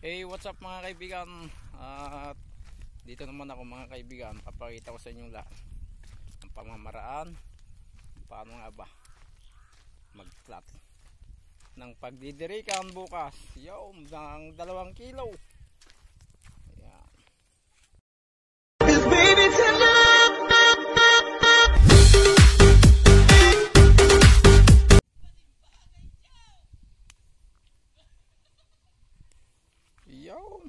Hey, what's up mga kaibigan? At dito naman ako mga kaibigan, papakita ko sa inyo lahat ang pamamaraan paano nga ba mag-flat ng pagdidirikan bukas. Yo, ng dalawang kilo. Yo.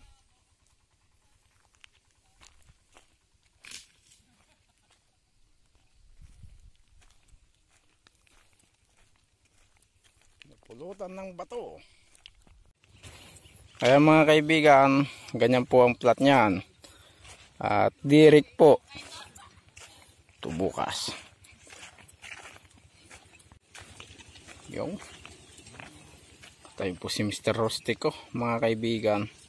Pulutan ng bato. Kaya mga kaibigan, ganyan po ang plat niyan. At direct po. Ito bukas. Yung. Tayo po si Mr. Rostico, mga kaibigan.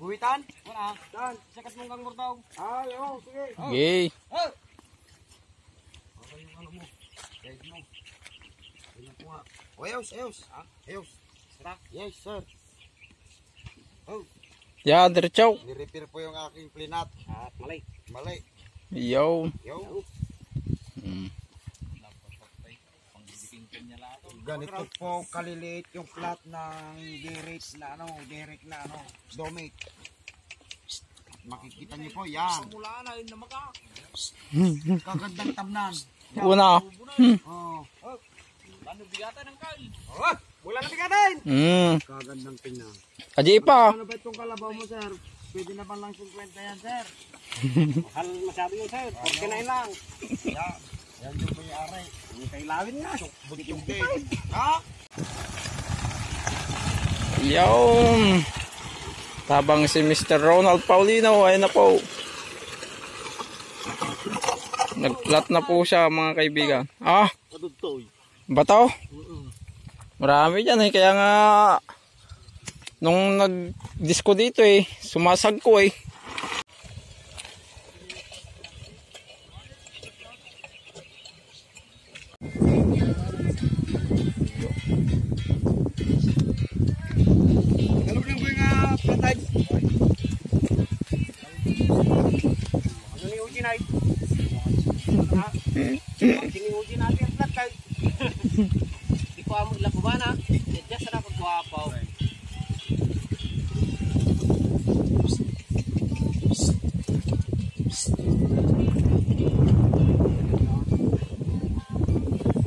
Guwitan? Wala. Dan, sakat mong kang murtaw. Ay, oh, sige. Yay! Oh. Okay yung ano mo. Guide mo. Ganyan po nga. O, ayos, ayos. Ha? Ayos. Sira? Yes, sir. Yan, diretso. Ni-repair po yung aking plinat. At malay. Malay. Yo! Yo. Mm. Ganito po kaliliit yung plat ng Derek na ano, Derek na ano, Domate. Makikita niyo po yan. Mula na yun na maka. Kagandang tamnan. Una. Oh. Ano bigatan ng kain? Oh, wala na bigatin. Mm. Kagandang tingnan. Aji pa. Ano ba itong kalabaw mo, sir? Pwede na ba lang 50 yan, sir? Mahal masyado yun, sir. 49 lang. Yan. Yan yung Ang kailawin nga. Butong din. Ha? Yung. Tabang si Mr. Ronald Paulino ay na po. Nagplat na po siya mga kaibigan. Ah, Kadugtoy. bato? Marami dyan eh. Kaya nga nung nag-disco dito eh, sumasag ko eh. Ha? Sini Uji natin ang platay. Di ko amo ilang kubana. Diyan sa napagwapaw.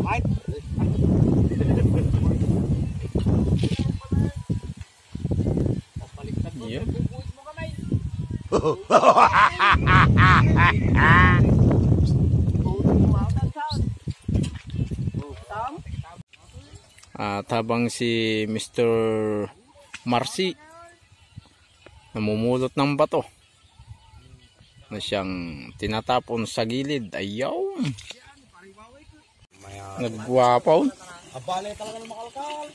Ay, At habang si Mr. Marcy namumulot ng bato na siyang tinatapon sa gilid. Ayaw! Nagwapaw. Abale talaga ng makalkal.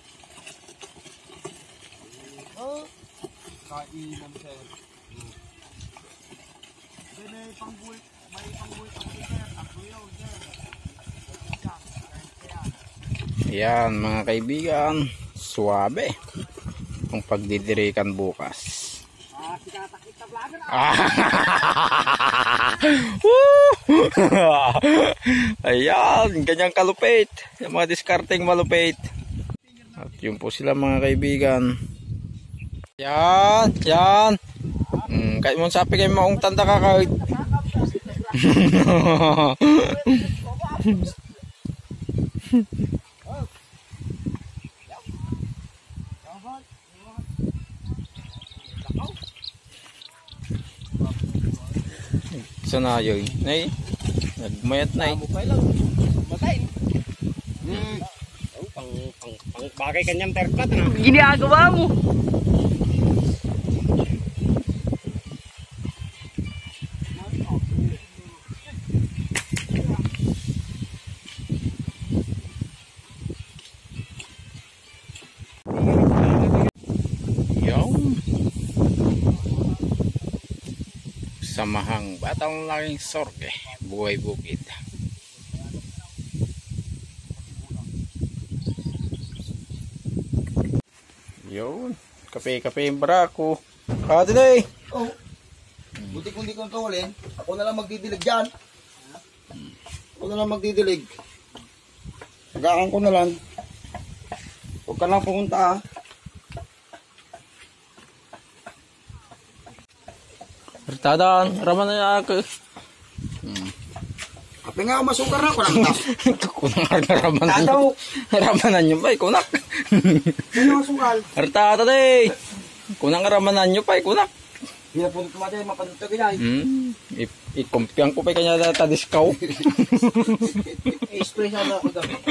Oh. Kainan sir. Bene panggulit, may panggulit ako sir. Yun sir. Ayan mga kaibigan. Suwabe. Ang pagdidirikan bukas. Ah. Woo! Ayan, ganyang kalupit. Yung mga discarding malupit. At yun po sila mga kaibigan. Yan, yan. Mm, kahit mo sabi kayo maong tanda ka kahit. Sana yun. Nay, nagmayat na eh. Matay. Hmm. Oh, pang, pang, pang bagay kanyang terplat na. Ginagawa mo. Yung. Samahang batang laking sorge buhay bukid yun kape kape yung barako ah today Oh. Buti kung di ko tawalin, ako na lang magdidilig dyan. Ako na lang magdidilig. Tagaan ko na lang. Huwag ka lang pumunta ah. Bertadan, raman na ako. Kape nga, masukar na. Kunang na raman na Tataw. Ramanan nyo pa, kunak. Sino masukal? Bertada day. Kunang ramanan nyo pa, kunak. Pinapunot mo natin, mapanot ka ganyan. Hmm, i- ikumpiang ko pa kanya data discount. I-spray sana ako gabi.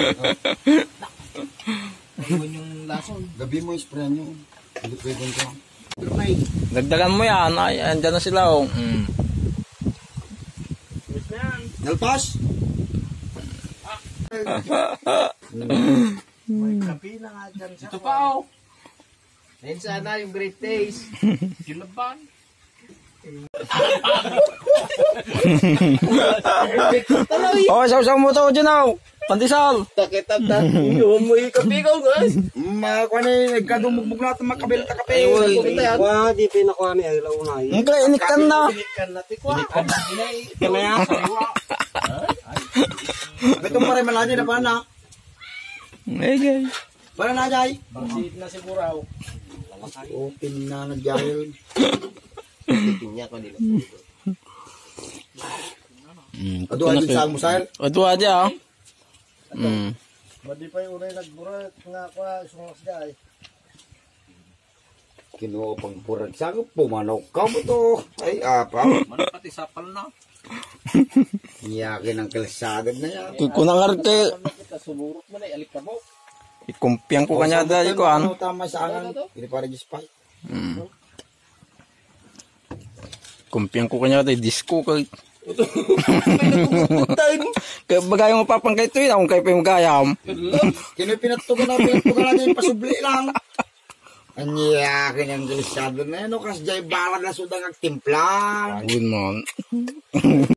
Ayun yung lason. Gabi mo spray nyo. Hindi pwede ko. Dagdagan mo yan, ay, andyan na sila oh. Mm. Nalpas? Ito pa oh. Ayun sana yung great taste. Kilaban. Oh, saw-saw mo to dyan oh. Pandisal. Takit at na. Yung mo yung kapigaw guys. Mga kwa na yun, nagkadumugbog na itong makabilang kape. Ay, Wah, di pinakuha ni Ayla Unay. Ang kaya inikan na. Ikan na tikwa. Kaya yan. Ito pa rin malanya na pa na. Eh, guys. Para na, Jay. Basit na siguro. Open na nagyayod. Tinya ko nila. Mm, Ado ay din sa mo sir. Ado aja ah. Mm. Madi pa yung unay nagburat nga kwa sungas jay. Kinuha pang purag sa ko, pumanok ka mo to. Ay, apa. Mana pati sapal na. Iyakin ang kalsada na yan. Kunang arte. Ano sumurot mo na alik ka mo. Ikumpiang ko kanya dahil ko an. Ano tama sa angan? Hindi pa rin spy. Mm. Kumpiang ko kanya dahil disco kay. Kaya bagay mo papang kay yun, akong kay pa yung gayam. Kino pinatugan na, pinatugan natin, pasubli lang. Anyakin ang kalsada na yan. O kas jay baran na sudang agtimplan. Good man.